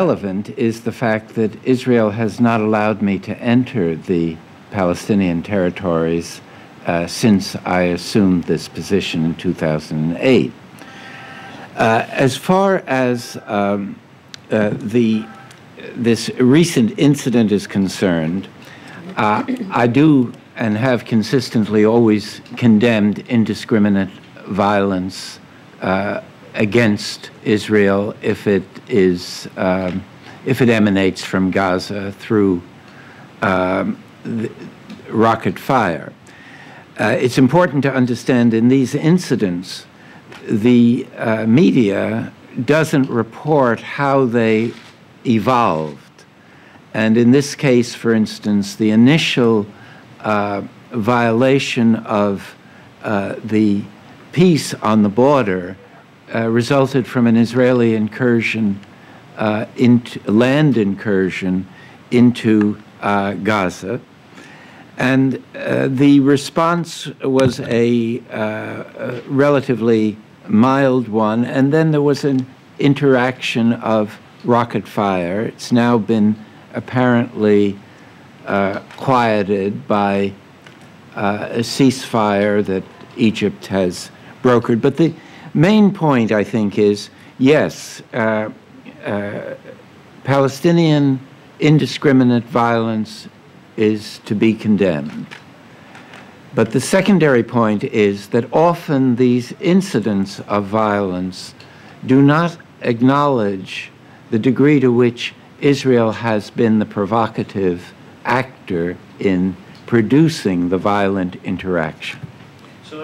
relevant is the fact that Israel has not allowed me to enter the Palestinian territories uh, since I assumed this position in 2008. Uh, as far as um, uh, the this recent incident is concerned, uh, I do and have consistently always condemned indiscriminate violence uh, against Israel if it is um, if it emanates from Gaza through um, rocket fire. Uh, it's important to understand in these incidents, the uh, media doesn't report how they evolved. And in this case, for instance, the initial uh, violation of uh, the peace on the border uh, resulted from an Israeli incursion, uh, into land incursion into uh, Gaza. And uh, the response was a, a relatively mild one, and then there was an interaction of rocket fire. It's now been apparently uh, quieted by uh, a ceasefire that Egypt has brokered. But the main point, I think, is yes, uh, uh Palestinian indiscriminate violence is to be condemned. But the secondary point is that often these incidents of violence do not acknowledge the degree to which Israel has been the provocative actor in producing the violent interaction.